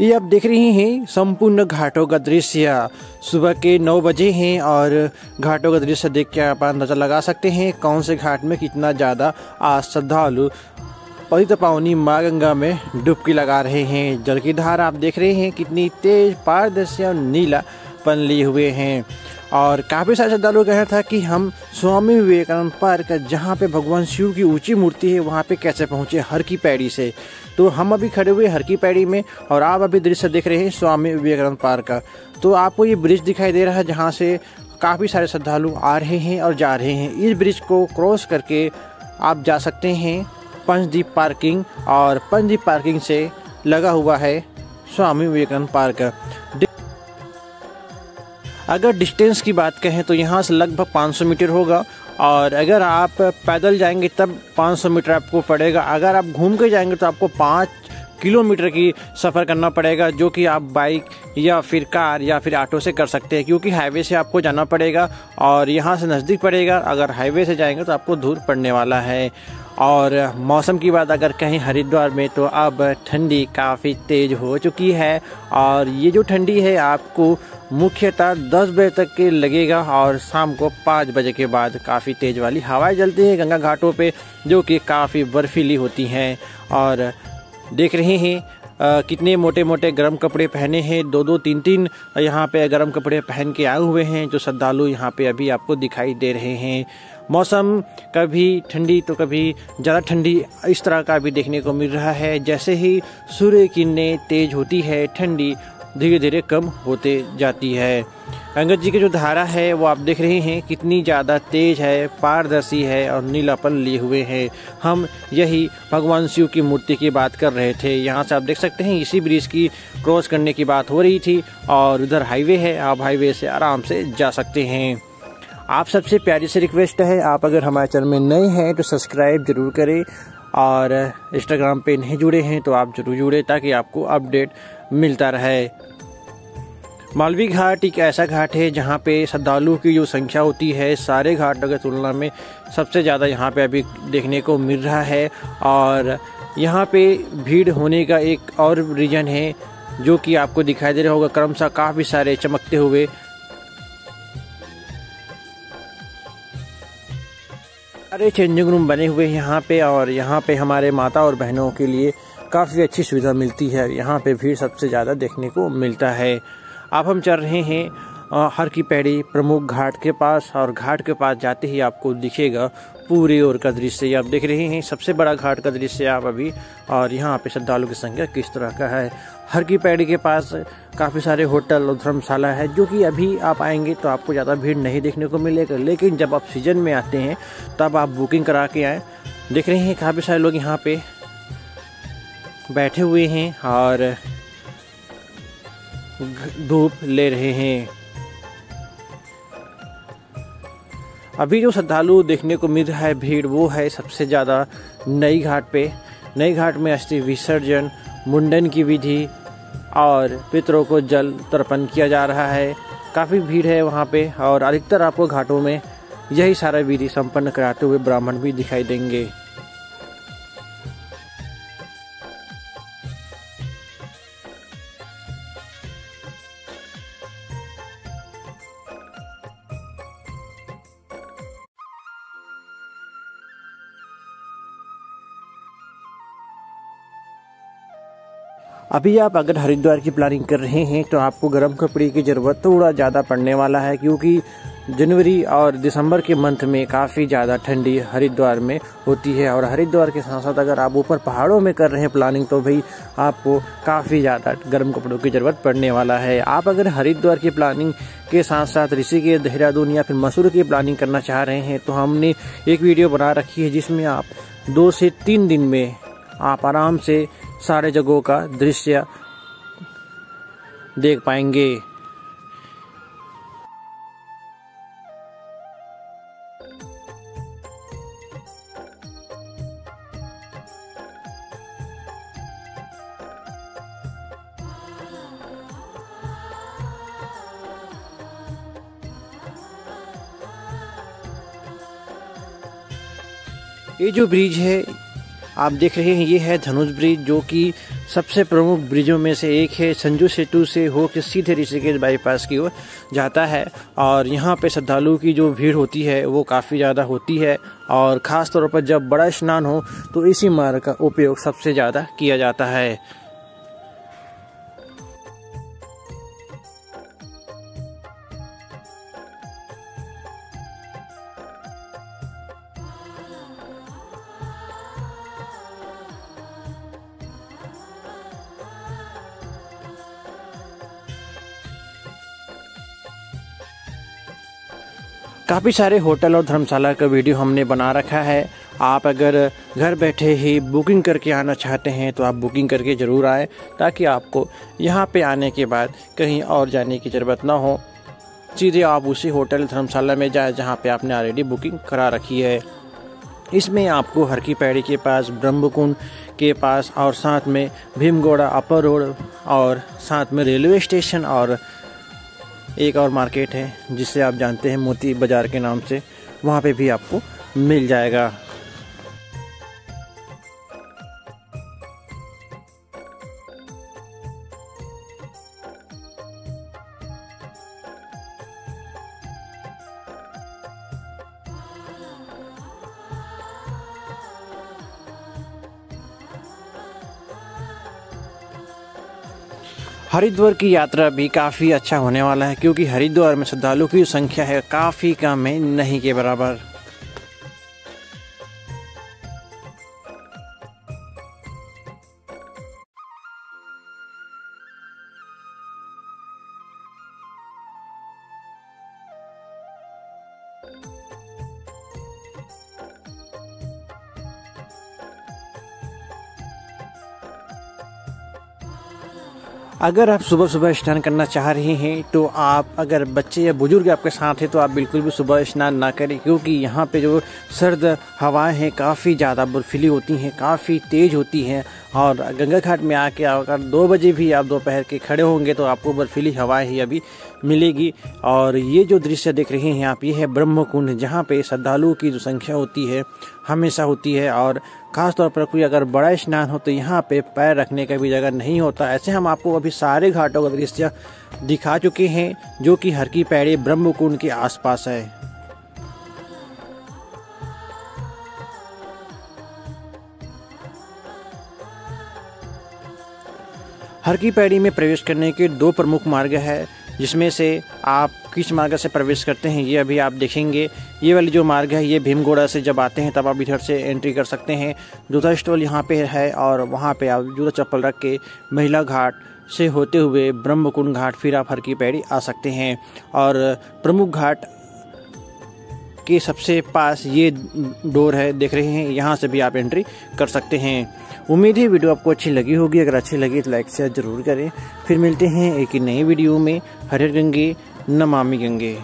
ये आप देख रही हैं संपूर्ण घाटों का दृश्य। सुबह के नौ बजे हैं और घाटों का दृश्य देख के आप अंदाज़ा लगा सकते हैं कौन से घाट में कितना ज़्यादा आज श्रद्धालु पवित्र पावनी माँ गंगा में डुबकी लगा रहे हैं। जल की धार आप देख रहे हैं, कितनी तेज, पारदर्शी और नीला पन लिए हुए हैं। और काफ़ी सारे श्रद्धालु का कहना था कि हम स्वामी विवेकानंद पार्क, जहाँ पे भगवान शिव की ऊँची मूर्ति है, वहाँ पे कैसे पहुँचे? हर की पैड़ी से। तो हम अभी खड़े हुए हर की पैड़ी में और आप अभी दृश्य देख रहे हैं स्वामी विवेकानंद पार्क का। तो आपको ये ब्रिज दिखाई दे रहा है जहाँ से काफ़ी सारे श्रद्धालु आ रहे हैं और जा रहे हैं। इस ब्रिज को क्रॉस करके आप जा सकते हैं पंचदीप पार्किंग और पंचदीप पार्किंग से लगा हुआ है स्वामी विवेकानंद पार्क। अगर डिस्टेंस की बात कहें तो यहाँ से लगभग 500 मीटर होगा और अगर आप पैदल जाएँगे, तब 500 मीटर आपको पड़ेगा। अगर आप घूम के जाएँगे तो आपको पाँच किलोमीटर की सफ़र करना पड़ेगा, जो कि आप बाइक या फिर कार या फिर ऑटो से कर सकते हैं, क्योंकि हाईवे से आपको जाना पड़ेगा और यहाँ से नज़दीक पड़ेगा। अगर हाईवे से जाएँगे तो आपको दूर पड़ने वाला है। और मौसम की बात अगर कहीं हरिद्वार में तो अब ठंडी काफ़ी तेज़ हो चुकी है। और ये जो ठंडी है, आपको मुख्यतः 10 बजे तक के लगेगा और शाम को 5 बजे के बाद काफ़ी तेज़ वाली हवाएँ चलती हैं गंगा घाटों पे जो कि काफ़ी बर्फीली होती हैं। और देख रहे हैं आ, कितने मोटे मोटे गर्म कपड़े पहने हैं। दो दो तीन तीन यहाँ पे गर्म कपड़े पहन के आए हुए हैं जो श्रद्धालु यहाँ पे अभी आपको दिखाई दे रहे हैं। मौसम कभी ठंडी तो कभी ज़्यादा ठंडी इस तरह का भी देखने को मिल रहा है। जैसे ही सूर्य किरणें तेज होती है ठंडी धीरे धीरे कम होते जाती है। गंगा जी की जो धारा है, वो आप देख रहे हैं कितनी ज़्यादा तेज है, पारदर्शी है और नीलापन लिए हुए हैं। हम यही भगवान शिव की मूर्ति की बात कर रहे थे। यहाँ से आप देख सकते हैं, इसी ब्रिज की क्रॉस करने की बात हो रही थी और उधर हाईवे है। आप हाईवे से आराम से जा सकते हैं। आप सबसे प्यारी से रिक्वेस्ट है, आप अगर हमारे चैनल में नए हैं तो सब्सक्राइब ज़रूर करें और इंस्टाग्राम पे नहीं जुड़े हैं तो आप ज़रूर जुड़े ताकि आपको अपडेट मिलता रहे। मालवी घाट एक ऐसा घाट है जहाँ पे श्रद्धालुओं की जो संख्या होती है, सारे घाटों की तुलना में सबसे ज़्यादा यहाँ पे अभी देखने को मिल रहा है। और यहाँ पे भीड़ होने का एक और रीज़न है, जो कि आपको दिखाई दे रहा होगा, क्रमशः काफ़ी सारे चमकते हुए। सारे चेंजिंग रूम बने हुए हैं यहाँ पे, और यहाँ पे हमारे माता और बहनों के लिए काफ़ी अच्छी सुविधा मिलती है। यहाँ पे भीड़ सबसे ज़्यादा देखने को मिलता है। अब हम चल रहे हैं हर की पैड़ी प्रमुख घाट के पास और घाट के पास जाते ही आपको दिखेगा पूरी ओर का दृश्य। आप देख रहे हैं, सबसे बड़ा घाट का दृश्य आप अभी और यहाँ पे श्रद्धालु की संख्या किस तरह का है। हर की पैड़ी के पास काफ़ी सारे होटल और धर्मशाला है, जो कि अभी आप आएँगे तो आपको ज़्यादा भीड़ नहीं देखने को मिलेगा। लेकिन जब आप सीज़न में आते हैं, तब आप बुकिंग करा के आए। देख रहे हैं, काफ़ी सारे लोग यहाँ पे बैठे हुए हैं और धूप ले रहे हैं। अभी जो श्रद्धालु देखने को मिल रहा है भीड़, वो है सबसे ज़्यादा नई घाट पे। नई घाट में अस्थि विसर्जन, मुंडन की विधि और पितरों को जल तर्पण किया जा रहा है। काफ़ी भीड़ है वहाँ पे और अधिकतर आपको घाटों में यही सारा विधि संपन्न कराते हुए ब्राह्मण भी दिखाई देंगे। अभी आप अगर हरिद्वार की प्लानिंग कर रहे हैं तो आपको गर्म कपड़े की ज़रूरत थोड़ा ज़्यादा पड़ने वाला है, क्योंकि जनवरी और दिसंबर के मंथ में काफ़ी ज़्यादा ठंडी हरिद्वार में होती है। और हरिद्वार के साथ साथ अगर आप ऊपर पहाड़ों में कर रहे हैं प्लानिंग तो भाई आपको काफ़ी ज़्यादा गर्म कपड़ों की ज़रूरत पड़ने वाला है। आप अगर हरिद्वार की प्लानिंग के साथ साथ ऋषिकेश, देहरादून या फिर मसूर की प्लानिंग करना चाह रहे हैं तो हमने एक वीडियो बना रखी है, जिसमें आप दो से तीन दिन में आप आराम से सारे जगहों का दृश्य देख पाएँगे। ये जो ब्रिज है आप देख रहे हैं, ये है धनुष ब्रिज, जो कि सबसे प्रमुख ब्रिजों में से एक है। संजू सेतु से होकर सीधे ऋषिकेश बाईपास की ओर जाता है और यहाँ पे श्रद्धालुओं की जो भीड़ होती है, वो काफ़ी ज़्यादा होती है। और ख़ास तौर पर जब बड़ा स्नान हो तो इसी मार्ग का उपयोग सबसे ज़्यादा किया जाता है। काफ़ी सारे होटल और धर्मशाला का वीडियो हमने बना रखा है। आप अगर घर बैठे ही बुकिंग करके आना चाहते हैं तो आप बुकिंग करके ज़रूर आएँ, ताकि आपको यहाँ पे आने के बाद कहीं और जाने की ज़रूरत ना हो। सीधे आप उसी होटल, धर्मशाला में जाए, जहाँ पे आपने ऑलरेडी बुकिंग करा रखी है। इसमें आपको हर की पैड़ी के पास, ब्रह्मकुंड के पास, और साथ में भीमगोड़ा अपर रोड, और साथ में रेलवे स्टेशन और एक और मार्केट है, जिसे आप जानते हैं मोती बाज़ार के नाम से। वहाँ पे भी आपको मिल जाएगा। हरिद्वार की यात्रा भी काफ़ी अच्छा होने वाला है, क्योंकि हरिद्वार में श्रद्धालुओं की संख्या है काफ़ी कम है, नहीं के बराबर। अगर आप सुबह सुबह स्नान करना चाह रहे हैं तो आप अगर बच्चे या बुज़ुर्ग आपके साथ हैं तो आप बिल्कुल भी सुबह स्नान ना करें, क्योंकि यहाँ पे जो सर्द हवाएँ हैं, काफ़ी ज़्यादा बर्फीली होती हैं, काफ़ी तेज़ होती हैं, और गंगा घाट में आके अगर दो बजे भी आप दोपहर के खड़े होंगे तो आपको बर्फीली हवाएँ ही अभी मिलेगी। और ये जो दृश्य देख रहे हैं आप, ये है ब्रह्म कुंड जहाँ पे श्रद्धालुओं की जो संख्या होती है, हमेशा होती है। और ख़ास तौर पर कोई अगर बड़ा स्नान हो तो यहाँ पे पैर रखने का भी जगह नहीं होता। ऐसे हम आपको अभी सारे घाटों का दृश्य दिखा चुके हैं, जो कि हर की पैड़ी ब्रह्म कुंड के आसपास है। हर की पैड़ी में प्रवेश करने के दो प्रमुख मार्ग है। जिसमें से आप किस मार्ग से प्रवेश करते हैं, ये अभी आप देखेंगे। ये वाली जो मार्ग है, ये भीमगोड़ा से जब आते हैं, तब आप इधर से एंट्री कर सकते हैं। जूता स्टॉल यहाँ पे है और वहाँ पे आप जूता चप्पल रख के महिला घाट से होते हुए ब्रह्मकुंड घाट फिर आप हर की पैड़ी आ सकते हैं। और प्रमुख घाट के सबसे पास ये डोर है, देख रहे हैं, यहाँ से भी आप एंट्री कर सकते हैं। उम्मीद है वीडियो आपको अच्छी लगी होगी। अगर अच्छी लगी तो लाइक शेयर ज़रूर करें। फिर मिलते हैं एक नई वीडियो में। हरे गंगे, नमामि गंगे।